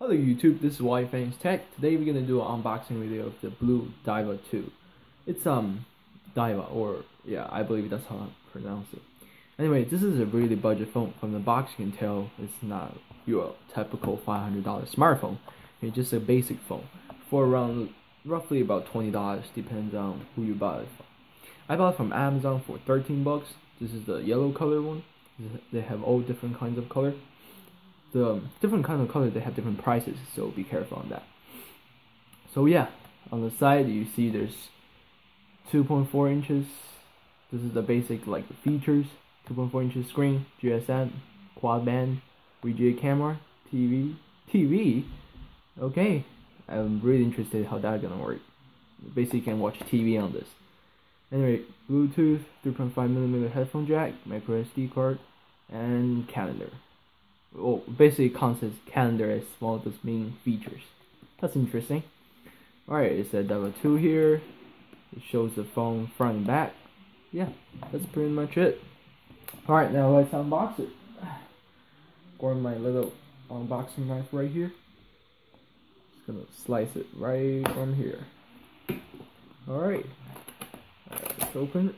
Hello YouTube, this is White Fangs Tech. Today we're gonna do an unboxing video of the Blu Diva 2. It's um Diva or yeah, I believe that's how I pronounce it. Anyway, this is a really budget phone. From the box you can tell it's not your typical $500 smartphone. It's just a basic phone for around roughly about $20 depends on who you buy it from. I bought it from Amazon for 13 bucks. This is the yellow color one. They have all different kinds of color the different kind of color they have different prices so be careful on that. So yeah on the side you see there's 2.4 inches. This is the basic like features. 2.4 inches screen GSM quad band VGA camera TV TV okay I'm really interested how that's gonna work. Basically you can watch TV on this. Anyway Bluetooth 3.5 millimeter headphone jack micro SD card and calendar well, basically as calendar as one of those main features. That's interesting. Alright, it's a double 2 here. It shows the phone front and back. Yeah, that's pretty much it. Alright, now let's unbox it. Or my little unboxing knife right here. Just gonna slice it right from here. Alright. Alright, let's open it.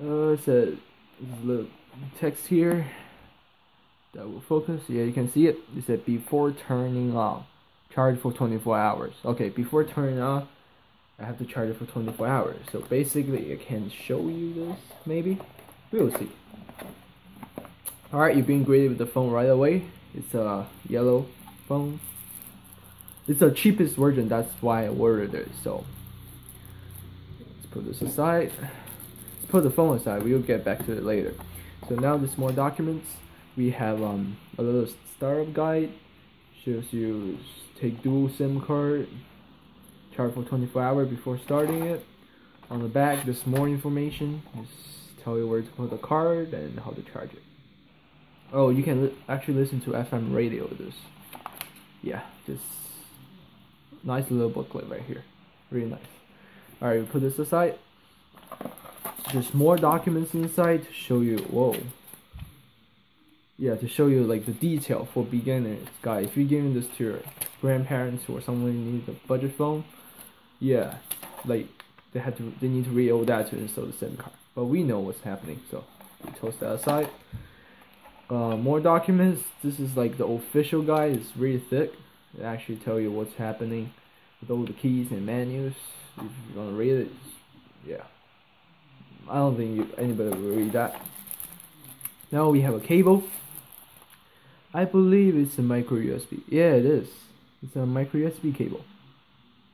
Uh, it says, little text here that will focus. Yeah, you can see it. It said before turning on, charge for 24 hours. Okay, before turning on, I have to charge it for 24 hours. So basically, I can show you this, maybe. We'll see. Alright, you're being greeted with the phone right away. It's a yellow phone. It's the cheapest version, that's why I ordered it. So, let's put this aside. Let's put the phone aside, we'll get back to it later. So now there's more documents we have um, a little startup guide. Shows you take dual sim card charge for 24 hours before starting it. On the back there's more information. Just tell you where to put the card and how to charge it. Oh you can li actually listen to FM radio with this. Yeah just nice little booklet right here. Really nice. Alright we put this aside. There's more documents inside to show you. Whoa yeah to show you like the detail for beginners. Guys if you're giving this to your grandparents or someone who needs a budget phone yeah like they had to they need to read all that to install the SIM card. But we know what's happening so we toss that aside. Uh, more documents. This is like the official guide it's really thick. It actually tell you what's happening with all the keys and menus if you want to read it yeah. I don't think you, anybody will read that. Now we have a cable I believe it's a micro USB. Yeah, it is. It's a micro USB cable.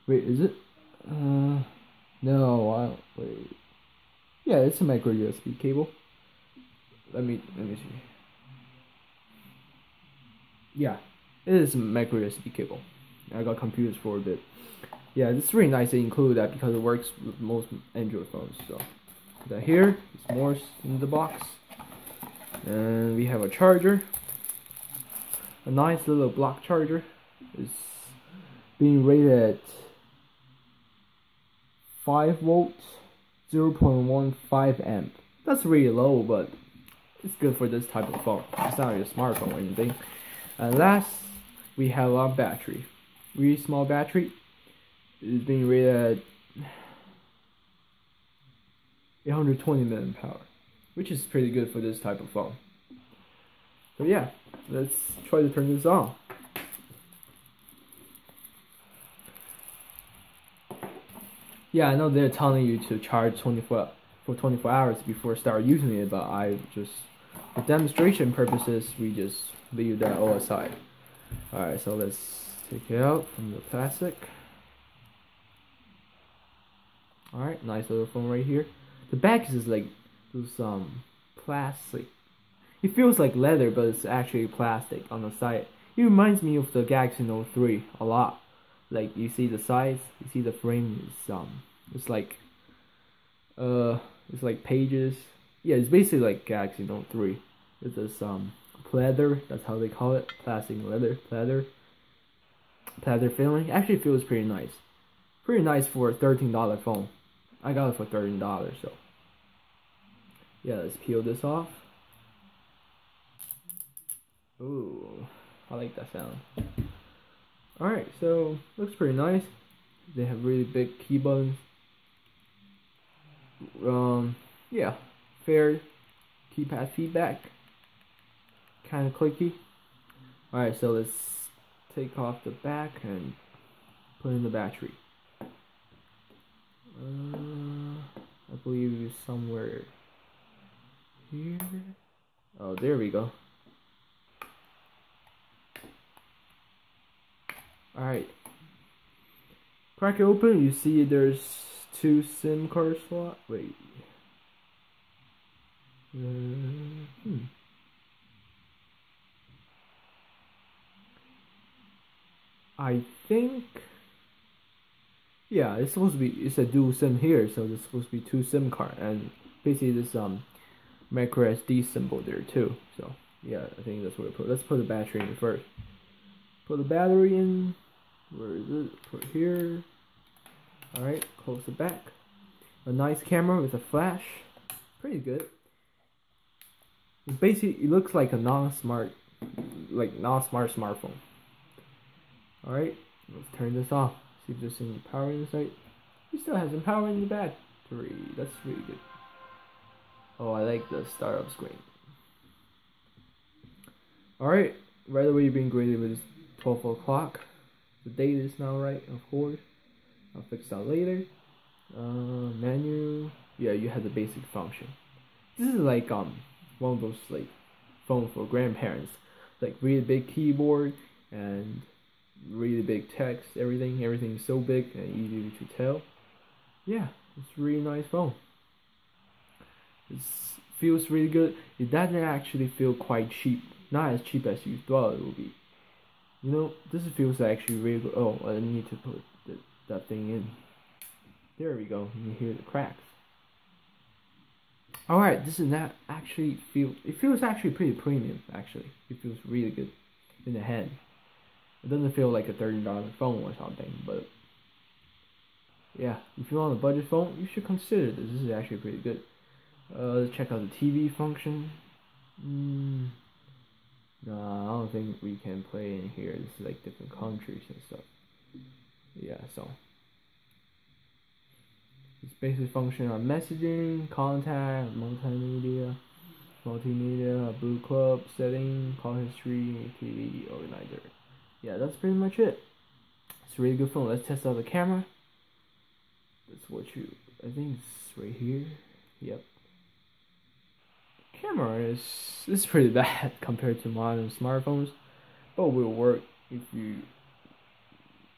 Wait, is it? Uh, no, I don't, wait. Yeah, it's a micro USB cable. Let me let me see. Yeah, it is a micro USB cable. I got confused for a bit. Yeah, it's really nice to include that because it works with most Android phones. So that here is more in the box, and we have a charger a nice little block charger is being rated at 5 volts 0.15 amp. That's really low but it's good for this type of phone. It's not a smartphone or anything. And last we have our battery. Really small battery. Is being rated at 820 milliamp power which is pretty good for this type of phone so yeah let's try to turn this on. Yeah, I know they're telling you to charge 24 for 24 hours before start using it, but I just for demonstration purposes we just leave that all aside. Alright, so let's take it out from the plastic. Alright, nice little phone right here. The back is just like those um plastic it feels like leather, but it's actually plastic on the side. It reminds me of the Galaxy Note 3 a lot. Like you see the size, you see the frame is um, it's like, uh, it's like pages. Yeah, it's basically like Galaxy Note 3. It's this um pleather, that's how they call it, plastic leather, pleather, pleather feeling. Actually, feels pretty nice. Pretty nice for a thirteen dollar phone. I got it for thirteen dollars, so yeah. Let's peel this off. Ooh, I like that sound. Alright, so looks pretty nice. They have really big key buttons. Um, yeah, fair keypad feedback. Kind of clicky. Alright, so let's take off the back and put in the battery. Uh, I believe somewhere here. Oh, there we go. Alright. Crack it open, you see there's two SIM card slot. Wait. Uh, hmm. I think yeah, it's supposed to be it's a dual SIM here, so there's supposed to be two SIM card and basically this um micro SD symbol there too. So yeah, I think that's what I put. Let's put the battery in first. Put the battery in. Where is it? Put here. Alright, close the back. A nice camera with a flash. Pretty good. It basically it looks like a non-smart like non-smart smartphone. Alright, let's turn this off. See if there's any power inside. It still has some power in the battery. That's really good. Oh, I like the startup screen. Alright, right away you're being graded with 12 o'clock. The date is now right, of course. I'll fix that later. Uh, menu. Yeah, you have the basic function. This is like um one of those like phone for grandparents. Like really big keyboard and really big text, everything, everything is so big and easy to tell. Yeah, it's really nice phone. It feels really good. It doesn't actually feel quite cheap. Not as cheap as you thought it would be. You know, this feels actually really good. Oh, I need to put that thing in. There we go. You hear the cracks. Alright, this is not actually feel it feels actually pretty premium actually. It feels really good in the hand. It doesn't feel like a thirty dollar phone or something, but yeah, if you're on a budget phone, you should consider this. This is actually pretty good. Uh, let's check out the TV function. Mm, I we can play in here. This is like different countries and stuff. Yeah, so it's basically function on messaging, contact, multimedia, multimedia, blue club, setting, call history, TV organizer. Yeah, that's pretty much it. It's a really good phone. Let's test out the camera. That's what you. I think it's right here. Yep camera is is pretty bad compared to modern smartphones, but will work if you.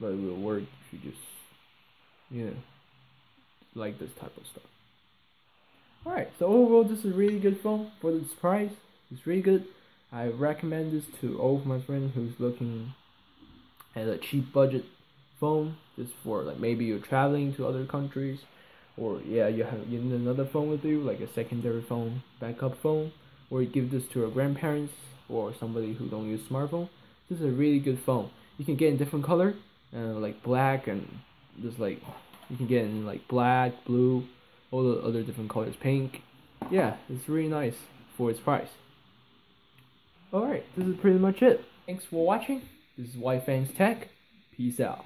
But it will work if you just, you know, like this type of stuff. Alright, so overall, this is a really good phone for this price. It's really good. I recommend this to all of my friends who's looking at a cheap budget phone, just for like maybe you're traveling to other countries or yeah you have you need another phone with you like a secondary phone backup phone or you give this to your grandparents or somebody who don't use smartphone. This is a really good phone. You can get in different color uh, like black and just like you can get in like black blue all the other different colors pink. Yeah it's really nice for its price. Alright this is pretty much it. Thanks for watching. This is White Fangs Tech. Peace out